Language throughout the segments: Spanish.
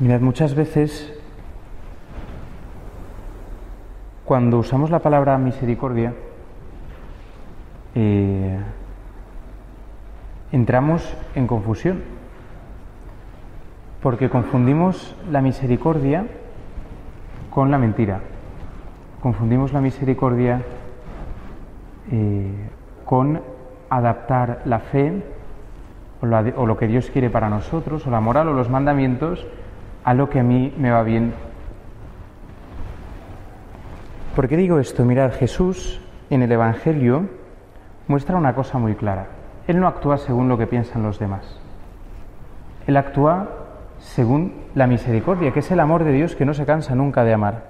Mirad, muchas veces cuando usamos la palabra misericordia, eh, entramos en confusión, porque confundimos la misericordia con la mentira, confundimos la misericordia eh, con adaptar la fe o, o lo que Dios quiere para nosotros, o la moral o los mandamientos, a lo que a mí me va bien. ¿Por qué digo esto? Mirad, Jesús en el Evangelio muestra una cosa muy clara. Él no actúa según lo que piensan los demás. Él actúa según la misericordia, que es el amor de Dios que no se cansa nunca de amar.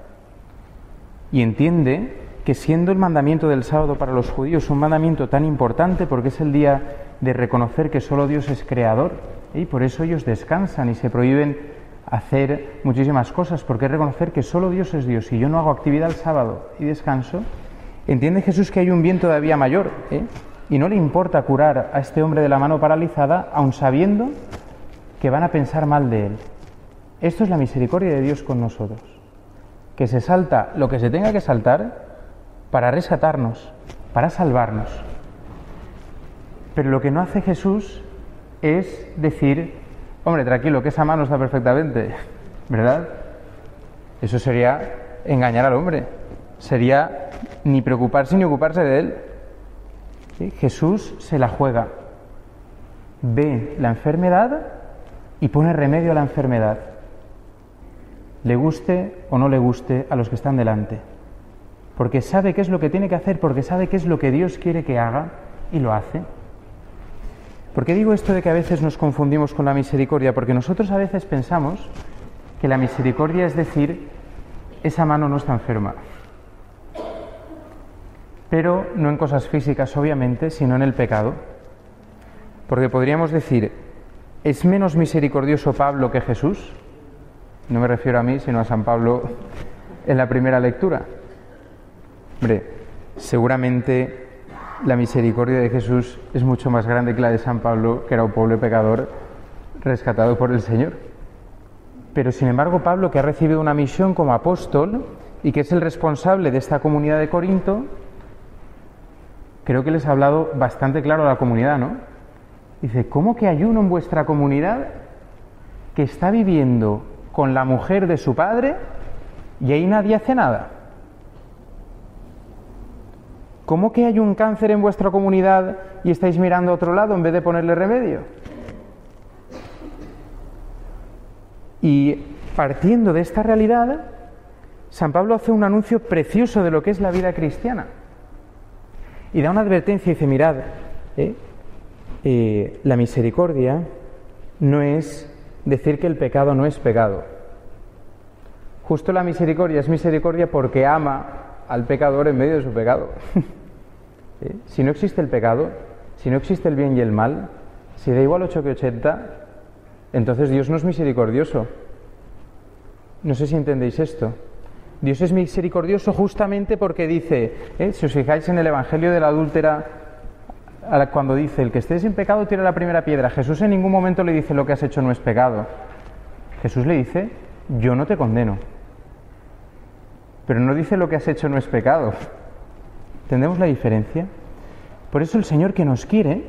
Y entiende que siendo el mandamiento del sábado para los judíos un mandamiento tan importante porque es el día de reconocer que solo Dios es creador, y por eso ellos descansan y se prohíben hacer muchísimas cosas, porque es reconocer que solo Dios es Dios y yo no hago actividad el sábado y descanso, entiende Jesús que hay un bien todavía mayor ¿eh? y no le importa curar a este hombre de la mano paralizada, aun sabiendo que van a pensar mal de él. Esto es la misericordia de Dios con nosotros, que se salta lo que se tenga que saltar para rescatarnos, para salvarnos. Pero lo que no hace Jesús es decir, Hombre, tranquilo, que esa mano está perfectamente, ¿verdad? Eso sería engañar al hombre. Sería ni preocuparse ni ocuparse de él. Jesús se la juega. Ve la enfermedad y pone remedio a la enfermedad. Le guste o no le guste a los que están delante. Porque sabe qué es lo que tiene que hacer, porque sabe qué es lo que Dios quiere que haga y lo hace. ¿Por qué digo esto de que a veces nos confundimos con la misericordia? Porque nosotros a veces pensamos que la misericordia es decir, esa mano no está enferma. Pero no en cosas físicas, obviamente, sino en el pecado. Porque podríamos decir, ¿es menos misericordioso Pablo que Jesús? No me refiero a mí, sino a San Pablo en la primera lectura. Hombre, seguramente la misericordia de Jesús es mucho más grande que la de San Pablo, que era un pobre pecador rescatado por el Señor. Pero sin embargo, Pablo, que ha recibido una misión como apóstol y que es el responsable de esta comunidad de Corinto, creo que les ha hablado bastante claro a la comunidad, ¿no? Dice, ¿cómo que hay uno en vuestra comunidad que está viviendo con la mujer de su padre y ahí nadie hace nada? ¿Cómo que hay un cáncer en vuestra comunidad y estáis mirando a otro lado en vez de ponerle remedio? Y partiendo de esta realidad, San Pablo hace un anuncio precioso de lo que es la vida cristiana. Y da una advertencia y dice, mirad, ¿eh? Eh, la misericordia no es decir que el pecado no es pecado. Justo la misericordia es misericordia porque ama al pecador en medio de su pecado. Si no existe el pecado, si no existe el bien y el mal, si da igual 8 que 80, entonces Dios no es misericordioso. No sé si entendéis esto. Dios es misericordioso justamente porque dice, ¿eh? si os fijáis en el Evangelio de la adúltera, cuando dice, el que esté sin pecado tira la primera piedra, Jesús en ningún momento le dice lo que has hecho no es pecado. Jesús le dice, yo no te condeno. Pero no dice lo que has hecho no es pecado. ¿Entendemos la diferencia? Por eso el Señor que nos quiere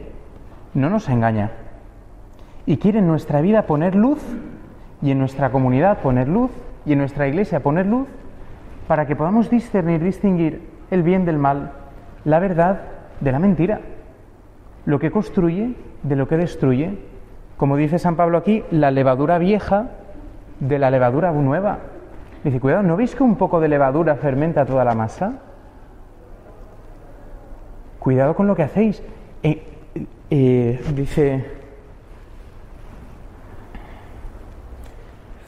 no nos engaña. Y quiere en nuestra vida poner luz y en nuestra comunidad poner luz y en nuestra iglesia poner luz para que podamos discernir, distinguir el bien del mal, la verdad de la mentira, lo que construye de lo que destruye. Como dice San Pablo aquí, la levadura vieja de la levadura nueva. Dice, cuidado, ¿no veis que un poco de levadura fermenta toda la masa? Cuidado con lo que hacéis. Eh, eh, dice,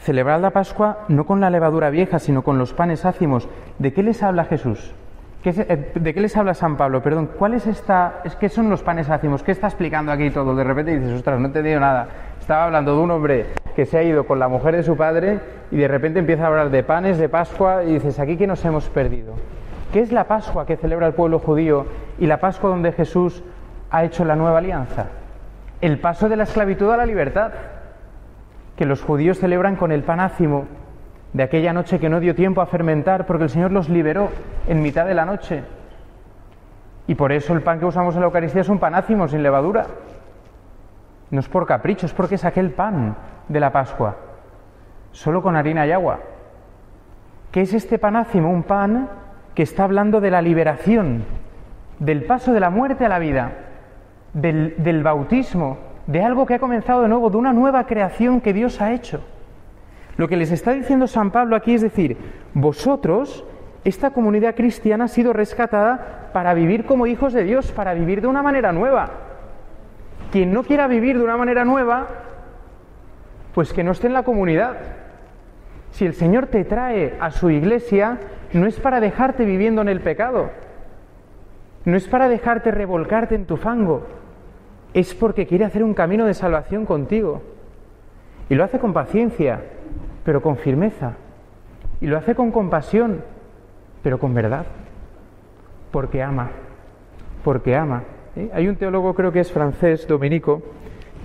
celebrar la Pascua no con la levadura vieja, sino con los panes ácimos. ¿De qué les habla Jesús? Eh, ¿De qué les habla San Pablo? Perdón, ¿cuál es esta? Es ¿Qué son los panes ácimos? ¿Qué está explicando aquí todo? De repente dices, ostras, no te digo nada. Estaba hablando de un hombre que se ha ido con la mujer de su padre y de repente empieza a hablar de panes, de Pascua y dices, aquí que nos hemos perdido. ¿Qué es la Pascua que celebra el pueblo judío y la Pascua donde Jesús ha hecho la nueva alianza? El paso de la esclavitud a la libertad. que los judíos celebran con el pan ácimo de aquella noche que no dio tiempo a fermentar porque el Señor los liberó en mitad de la noche. Y por eso el pan que usamos en la Eucaristía es un pan ácimo, sin levadura. No es por capricho, es porque es aquel pan de la Pascua, solo con harina y agua. ¿Qué es este pan ácimo? Un pan que está hablando de la liberación, del paso de la muerte a la vida, del, del bautismo, de algo que ha comenzado de nuevo, de una nueva creación que Dios ha hecho. Lo que les está diciendo San Pablo aquí es decir, vosotros, esta comunidad cristiana ha sido rescatada para vivir como hijos de Dios, para vivir de una manera nueva. Quien no quiera vivir de una manera nueva, pues que no esté en la comunidad. Si el Señor te trae a su iglesia, no es para dejarte viviendo en el pecado, no es para dejarte revolcarte en tu fango, es porque quiere hacer un camino de salvación contigo. Y lo hace con paciencia, pero con firmeza. Y lo hace con compasión, pero con verdad. Porque ama, porque ama. ¿Eh? Hay un teólogo, creo que es francés, dominico,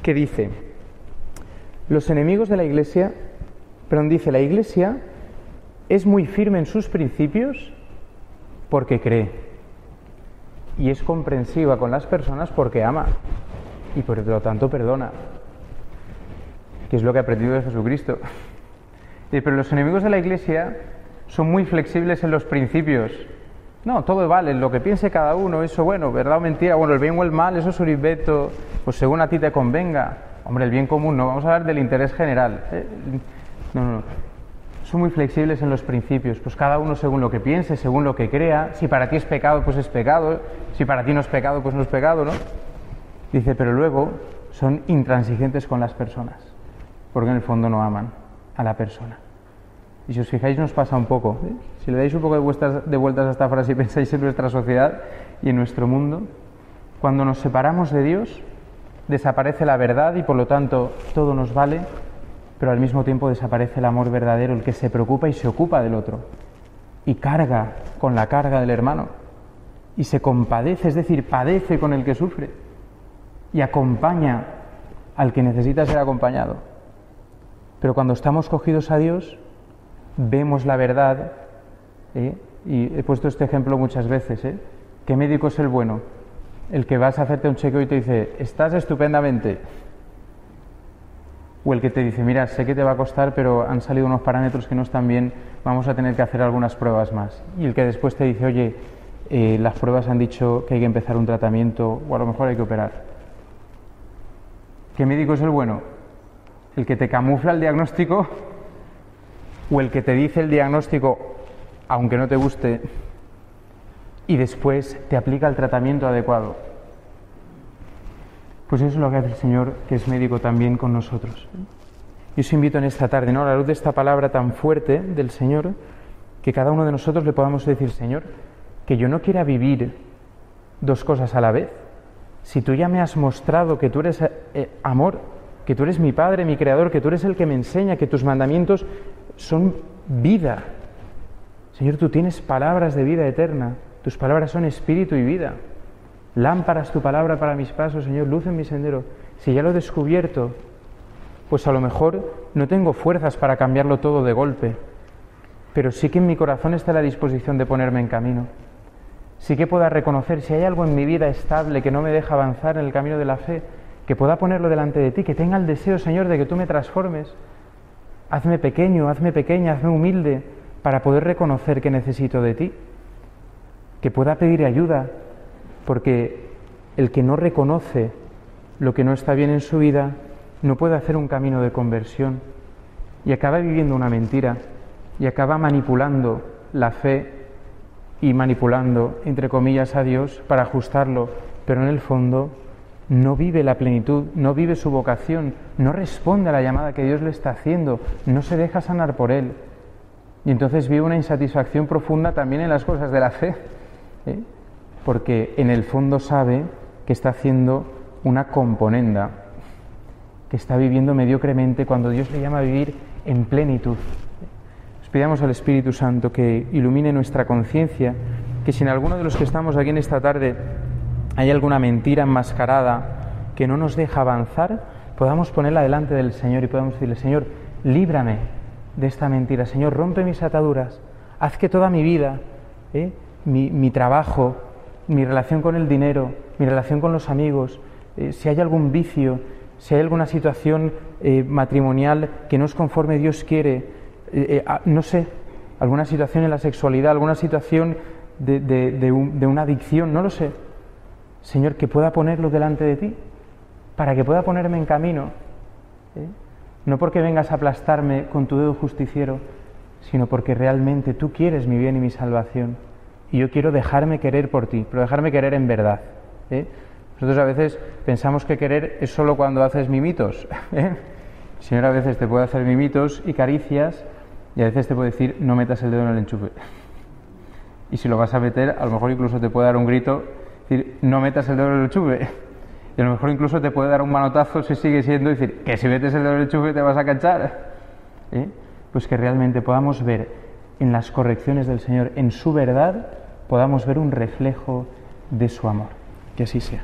que dice, los enemigos de la Iglesia, perdón, dice, la Iglesia es muy firme en sus principios porque cree. Y es comprensiva con las personas porque ama. Y por lo tanto perdona. Que es lo que ha aprendido de Jesucristo. Pero los enemigos de la Iglesia son muy flexibles en los principios. No, todo vale, lo que piense cada uno, eso bueno, verdad o mentira, bueno, el bien o el mal, eso es un invento, pues según a ti te convenga. Hombre, el bien común, no, vamos a hablar del interés general. Eh, no, no, son muy flexibles en los principios, pues cada uno según lo que piense, según lo que crea. Si para ti es pecado, pues es pecado. Si para ti no es pecado, pues no es pecado, ¿no? Dice, pero luego son intransigentes con las personas, porque en el fondo no aman a la persona. Y si os fijáis, nos pasa un poco. ¿eh? Si le dais un poco de de vueltas a esta frase y pensáis en nuestra sociedad y en nuestro mundo, cuando nos separamos de Dios, desaparece la verdad y por lo tanto todo nos vale, pero al mismo tiempo desaparece el amor verdadero, el que se preocupa y se ocupa del otro, y carga con la carga del hermano, y se compadece, es decir, padece con el que sufre, y acompaña al que necesita ser acompañado. Pero cuando estamos cogidos a Dios, vemos la verdad, ¿eh? y he puesto este ejemplo muchas veces, ¿eh? ¿qué médico es el bueno? El que vas a hacerte un chequeo y te dice, estás estupendamente. O el que te dice, mira, sé que te va a costar, pero han salido unos parámetros que no están bien, vamos a tener que hacer algunas pruebas más. Y el que después te dice, oye, eh, las pruebas han dicho que hay que empezar un tratamiento o a lo mejor hay que operar. ¿Qué médico es el bueno? el que te camufla el diagnóstico o el que te dice el diagnóstico aunque no te guste y después te aplica el tratamiento adecuado. Pues eso es lo que hace el Señor, que es médico también con nosotros. Yo os invito en esta tarde, ¿no? a la luz de esta palabra tan fuerte del Señor, que cada uno de nosotros le podamos decir, Señor, que yo no quiera vivir dos cosas a la vez. Si tú ya me has mostrado que tú eres eh, amor, que tú eres mi Padre, mi Creador, que tú eres el que me enseña, que tus mandamientos son vida. Señor, tú tienes palabras de vida eterna, tus palabras son espíritu y vida. Lámparas tu palabra para mis pasos, Señor, luz en mi sendero. Si ya lo he descubierto, pues a lo mejor no tengo fuerzas para cambiarlo todo de golpe, pero sí que en mi corazón está la disposición de ponerme en camino. Sí que pueda reconocer si hay algo en mi vida estable que no me deja avanzar en el camino de la fe, que pueda ponerlo delante de ti, que tenga el deseo, Señor, de que tú me transformes. Hazme pequeño, hazme pequeña, hazme humilde para poder reconocer que necesito de ti. Que pueda pedir ayuda, porque el que no reconoce lo que no está bien en su vida no puede hacer un camino de conversión y acaba viviendo una mentira y acaba manipulando la fe y manipulando, entre comillas, a Dios para ajustarlo, pero en el fondo no vive la plenitud, no vive su vocación, no responde a la llamada que Dios le está haciendo, no se deja sanar por Él. Y entonces vive una insatisfacción profunda también en las cosas de la fe, ¿eh? Porque en el fondo sabe que está haciendo una componenda, que está viviendo mediocremente cuando Dios le llama a vivir en plenitud. Os pidamos al Espíritu Santo que ilumine nuestra conciencia, que si en alguno de los que estamos aquí en esta tarde hay alguna mentira enmascarada que no nos deja avanzar, podamos ponerla delante del Señor y podamos decirle, Señor, líbrame de esta mentira, Señor, rompe mis ataduras, haz que toda mi vida, ¿eh? mi, trabajo, mi relación con el dinero, mi relación con los amigos, eh, si hay algún vicio, si hay alguna situación eh, matrimonial que no es conforme Dios quiere, no sé, alguna situación en la sexualidad, alguna situación de, de una adicción, no lo sé. Señor, que pueda ponerlo delante de ti, para que pueda ponerme en camino. No porque vengas a aplastarme con tu dedo justiciero, sino porque realmente tú quieres mi bien y mi salvación. Y yo quiero dejarme querer por ti, pero dejarme querer en verdad. ¿eh? Nosotros a veces pensamos que querer es solo cuando haces mimitos. ¿eh? El Señor a veces te puede hacer mimitos y caricias y a veces te puede decir no metas el dedo en el enchufe. Y si lo vas a meter, a lo mejor incluso te puede dar un grito, decir no metas el dedo en el enchufe. Y a lo mejor incluso te puede dar un manotazo si sigue siendo decir que si metes el dedo en el enchufe te vas a cachar. ¿Eh? pues que realmente podamos ver en las correcciones del Señor, en su verdad, podamos ver un reflejo de su amor. Que así sea.